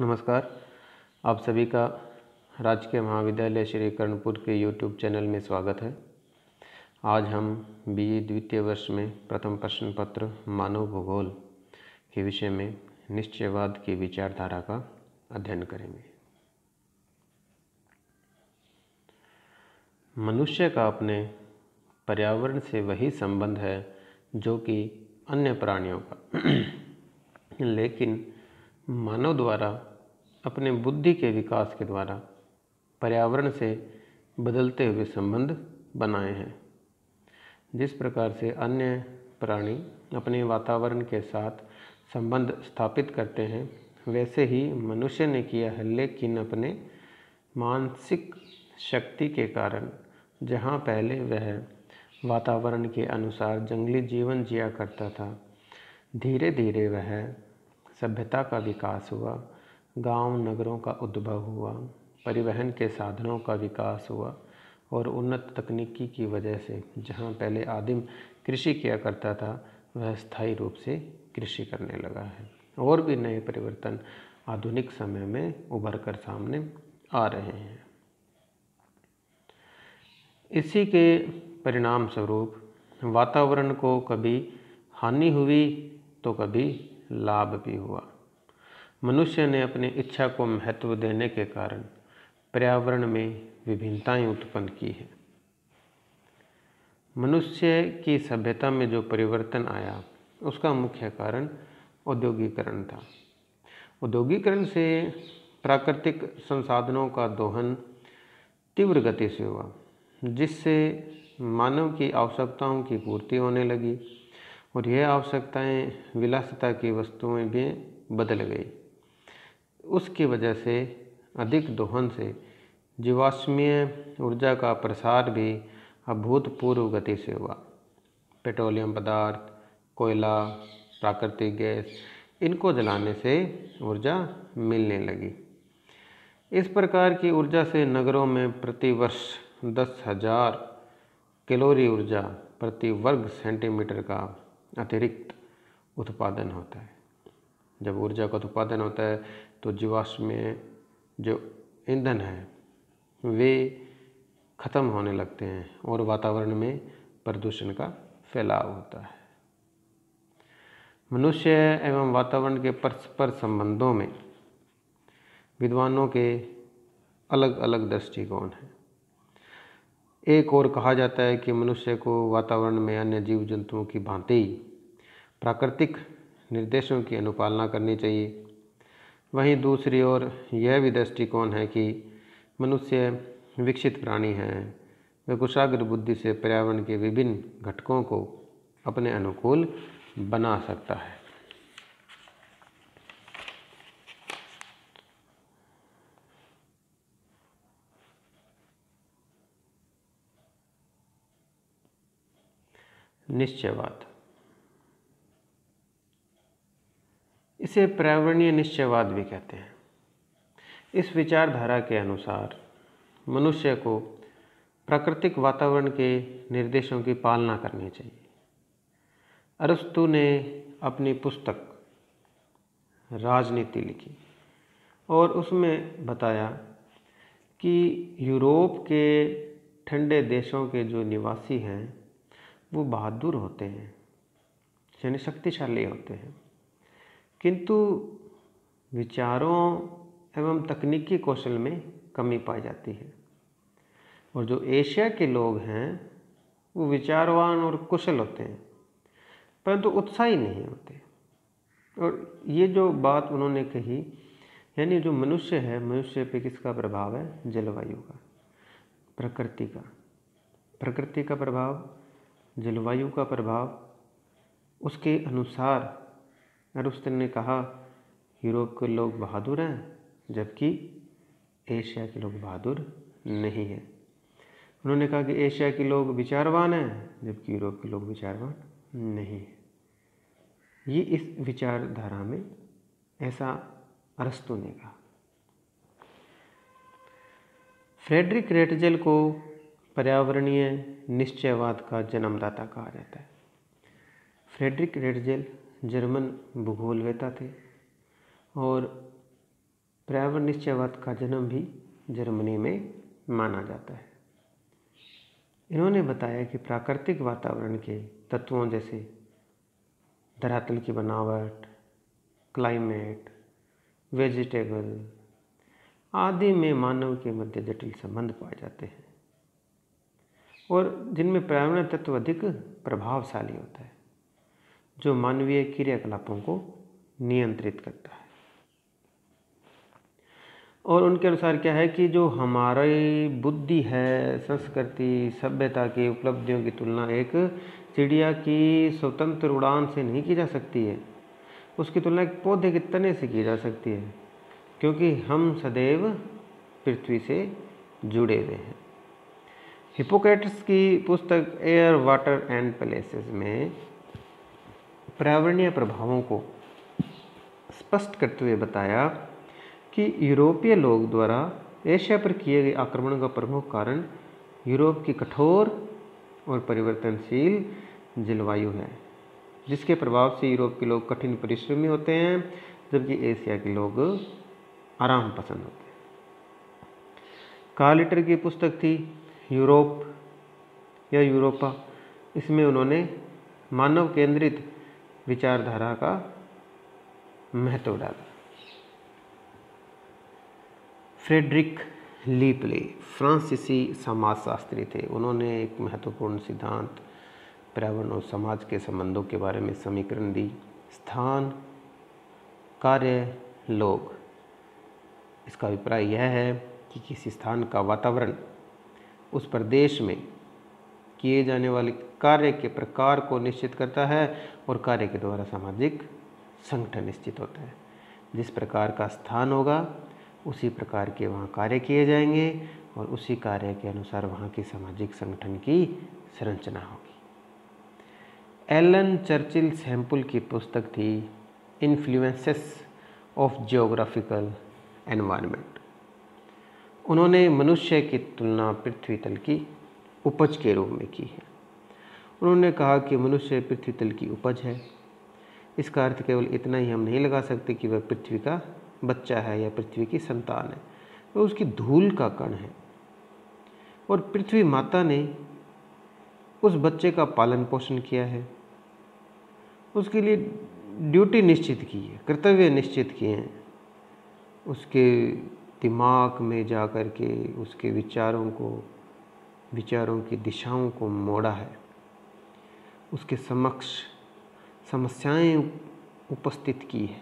नमस्कार। आप सभी का राजकीय महाविद्यालय श्री कर्णपुर के यूट्यूब चैनल में स्वागत है। आज हम बी द्वितीय वर्ष में प्रथम प्रश्न पत्र मानव भूगोल के विषय में निश्चयवाद की विचारधारा का अध्ययन करेंगे। मनुष्य का अपने पर्यावरण से वही संबंध है जो कि अन्य प्राणियों का। लेकिन मानव द्वारा, अपने बुद्धि के विकास के द्वारा पर्यावरण से बदलते हुए संबंध बनाए हैं। जिस प्रकार से अन्य प्राणी अपने वातावरण के साथ संबंध स्थापित करते हैं, वैसे ही मनुष्य ने किया है, लेकिन अपने मानसिक शक्ति के कारण जहाँ पहले वह वातावरण के अनुसार जंगली जीवन जिया करता था धीरे धीरे वह सभ्यता का विकास हुआ, गाँव नगरों का उद्भव हुआ, परिवहन के साधनों का विकास हुआ और उन्नत तकनीकी की वजह से जहाँ पहले आदिम कृषि किया करता था, वह स्थायी रूप से कृषि करने लगा है। और भी नए परिवर्तन आधुनिक समय में उभर कर सामने आ रहे हैं। इसी के परिणाम स्वरूप वातावरण को कभी हानि हुई तो कभी लाभ भी हुआ। मनुष्य ने अपनी इच्छा को महत्व देने के कारण पर्यावरण में विभिन्नताएँ उत्पन्न की है। मनुष्य की सभ्यता में जो परिवर्तन आया, उसका मुख्य कारण औद्योगिकरण था। औद्योगिकरण से प्राकृतिक संसाधनों का दोहन तीव्र गति से हुआ, जिससे मानव की आवश्यकताओं की पूर्ति होने लगी। और यह आवश्यकताएँ, विलासिता की वस्तुएँ भी बदल गई। उसकी वजह से अधिक दोहन से जीवाश्मीय ऊर्जा का प्रसार भी अभूतपूर्व गति से हुआ। पेट्रोलियम पदार्थ, कोयला, प्राकृतिक गैस, इनको जलाने से ऊर्जा मिलने लगी। इस प्रकार की ऊर्जा से नगरों में प्रति वर्ष दस हज़ार कैलोरी ऊर्जा प्रति वर्ग सेंटीमीटर का अतिरिक्त उत्पादन होता है। जब ऊर्जा का उत्पादन होता है तो जीवाश्म में जो ईंधन है, वे खत्म होने लगते हैं और वातावरण में प्रदूषण का फैलाव होता है। मनुष्य एवं वातावरण के परस्पर संबंधों में विद्वानों के अलग अलग दृष्टिकोण हैं। एक और कहा जाता है कि मनुष्य को वातावरण में अन्य जीव जंतुओं की भांति प्राकृतिक निर्देशों की अनुपालना करनी चाहिए। वहीं दूसरी ओर यह भी दृष्टिकोण है कि मनुष्य विकसित प्राणी हैं। वे कुशाग्र बुद्धि से पर्यावरण के विभिन्न घटकों को अपने अनुकूल बना सकता है। निश्चयवाद इसे पर्यावरणीय निश्चयवाद भी कहते हैं। इस विचारधारा के अनुसार मनुष्य को प्राकृतिक वातावरण के निर्देशों की पालना करनी चाहिए। अरस्तु ने अपनी पुस्तक, राजनीति लिखी और उसमें बताया कि यूरोप के ठंडे देशों के जो निवासी हैं वो बहादुर होते हैं, यानी शक्तिशाली होते हैं। किंतु विचारों एवं तकनीकी कौशल में कमी पाई जाती है। और जो एशिया के लोग हैं, वो विचारवान और कुशल होते हैं, परंतु उत्साही नहीं होते। और ये जो बात उन्होंने कही, यानी जो मनुष्य है, मनुष्य पे किसका प्रभाव है? जलवायु का, प्रकृति का। प्रकृति का प्रभाव जलवायु का प्रभाव। उसके अनुसार अरुस्तन ने कहा, यूरोप के लोग बहादुर हैं, जबकि एशिया के लोग बहादुर नहीं हैं। उन्होंने कहा कि एशिया के लोग विचारवान हैं, जबकि यूरोप के लोग विचारवान नहीं हैं। ये इस विचारधारा में ऐसा अरस्तु ने कहा। फ्रेडरिक रेटजल को पर्यावरणीय निश्चयवाद का जन्मदाता कहा जाता है। फ्रेडरिक रेडजेल जर्मन भूगोलवेता थे और पर्यावरण निश्चयवाद का जन्म भी जर्मनी में माना जाता है। इन्होंने बताया कि प्राकृतिक वातावरण के तत्वों जैसे धरातल की बनावट, क्लाइमेट, वेजिटेबल आदि में मानव के मध्य जटिल संबंध पाए जाते हैं। और जिनमें पर्यावरण तत्व अधिक प्रभावशाली होता है, जो मानवीय क्रियाकलापों को नियंत्रित करता है। और उनके अनुसार क्या है कि जो हमारी बुद्धि है, संस्कृति, सभ्यता की उपलब्धियों की तुलना एक चिड़िया की स्वतंत्र उड़ान से नहीं की जा सकती है। उसकी तुलना एक पौधे के तने से की जा सकती है, क्योंकि हम सदैव पृथ्वी से जुड़े हुए हैं। हिपोक्रेट्स की पुस्तक एयर वाटर एंड प्लेसेस में पर्यावरणीय प्रभावों को स्पष्ट करते हुए बताया कि यूरोपीय लोग द्वारा एशिया पर किए गए आक्रमण का प्रमुख कारण यूरोप की कठोर और परिवर्तनशील जलवायु है, जिसके प्रभाव से यूरोप के लोग कठिन परिश्रमी होते हैं, जबकि एशिया के लोग आराम पसंद होते हैं। कार्लिटर की पुस्तक थी यूरोप या यूरोपा, इसमें उन्होंने मानव केंद्रित विचारधारा का महत्व डाला। फ्रेडरिक लीपले, फ्रांसीसी समाजशास्त्री थे। उन्होंने एक महत्वपूर्ण सिद्धांत, पर्यावरण और समाज के संबंधों के बारे में समीकरण दी। स्थान, कार्य, लोग। इसका अभिप्राय यह है कि किसी स्थान का वातावरण उस प्रदेश में किए जाने वाले कार्य के प्रकार को निश्चित करता है और कार्य के द्वारा सामाजिक संगठन निश्चित होता है। जिस प्रकार का स्थान होगा, उसी प्रकार के वहाँ कार्य किए जाएँगे और उसी कार्य के अनुसार वहाँ की सामाजिक संगठन की संरचना होगी। एलन चर्चिल सैंपल की पुस्तक थी इन्फ्लुएंसेस ऑफ़ जियोग्राफिकल एनवायरनमेंट उन्होंने मनुष्य की तुलना पृथ्वी तल की उपज के रूप में की है। उन्होंने कहा कि मनुष्य पृथ्वी तल की उपज है। इसका अर्थ केवल इतना ही हम नहीं लगा सकते कि वह पृथ्वी का बच्चा है या पृथ्वी की संतान है। वह उसकी धूल का कण है। और पृथ्वी माता ने उस बच्चे का पालन पोषण किया है। उसके लिए ड्यूटी निश्चित की है, कर्तव्य निश्चित किए हैं। उसके दिमाग में जा कर के उसके विचारों को, विचारों की दिशाओं को मोड़ा है। उसके समक्ष समस्याएँ उपस्थित की है।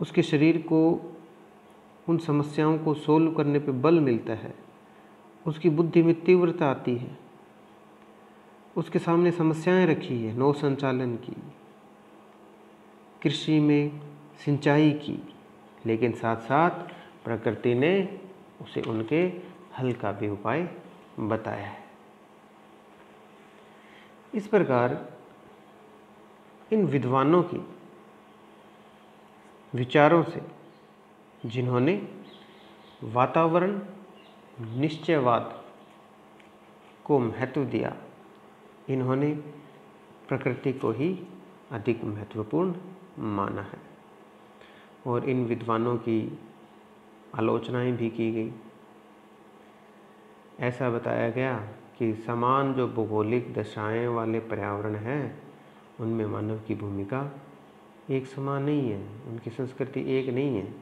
उसके शरीर को, उन समस्याओं को सोल्व करने पे बल मिलता है। उसकी बुद्धि में तीव्रता आती है। उसके सामने समस्याएँ रखी है, नौ संचालन की। कृषि में सिंचाई की, लेकिन साथ साथ प्रकृति ने उसे उनके हल का भी उपाय बताया है। इस प्रकार इन विद्वानों की विचारों से जिन्होंने वातावरण निश्चयवाद को महत्व दिया, इन्होंने प्रकृति को ही अधिक महत्वपूर्ण माना है। और इन विद्वानों की आलोचनाएँ भी की गई। ऐसा बताया गया कि समान जो भौगोलिक दशाएँ वाले पर्यावरण हैं, उनमें मानव की भूमिका एक समान नहीं है, उनकी संस्कृति एक नहीं है।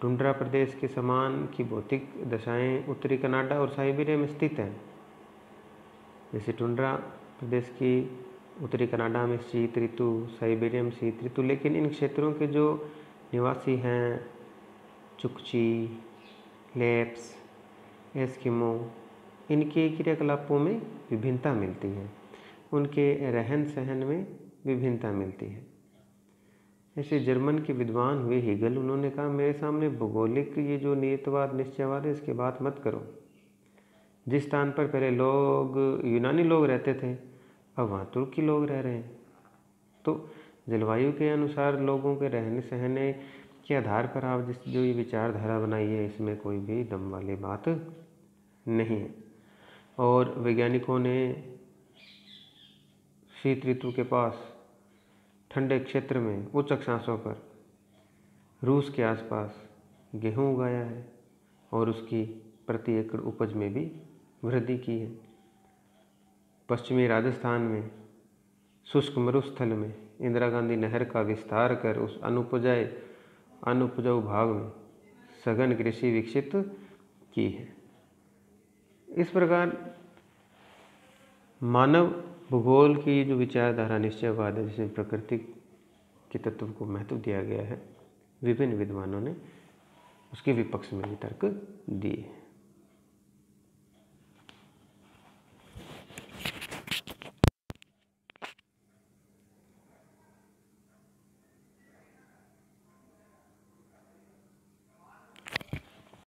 टुंड्रा प्रदेश के समान की भौतिक दशाएँ उत्तरी कनाडा और साइबेरिया में स्थित हैं। जैसे टुंड्रा प्रदेश की उत्तरी कनाडा में शीत ऋतु, साइबेरिया में शीत ऋतु, लेकिन इन क्षेत्रों के जो निवासी हैं चुकची, लेप्स, एस्किमो, इनके क्रियाकलापों में विभिन्नता मिलती है। उनके रहन सहन में विभिन्नता मिलती है। ऐसे जर्मन के विद्वान हुए हीगल, उन्होंने कहा, मेरे सामने भौगोलिक ये जो नियतवाद, निश्चयवाद है, इसकी बात मत करो। जिस स्थान पर पहले लोग, यूनानी लोग रहते थे, अब वहाँ तुर्की लोग रह रहे हैं। तो जलवायु के अनुसार लोगों के रहने सहने के आधार पर आप जिस जो ये विचारधारा बनाई है, इसमें कोई भी दम वाली बात नहीं है। और वैज्ञानिकों ने शीत ऋतु के पास ठंडे क्षेत्र में उच्च अक्षांशों पर रूस के आसपास गेहूँ उगाया है और उसकी प्रति एकड़ उपज में भी वृद्धि की है। पश्चिमी राजस्थान में शुष्क मरुस्थल में इंदिरा गांधी नहर का विस्तार कर उस अनुपजाए अनुपजाऊ भाग में सघन कृषि विकसित की है। इस प्रकार मानव भूगोल की जो विचारधारा निश्चयवाद है जिसमें प्रकृति के तत्व को महत्व दिया गया है, विभिन्न विद्वानों ने उसके विपक्ष में भी तर्क दिए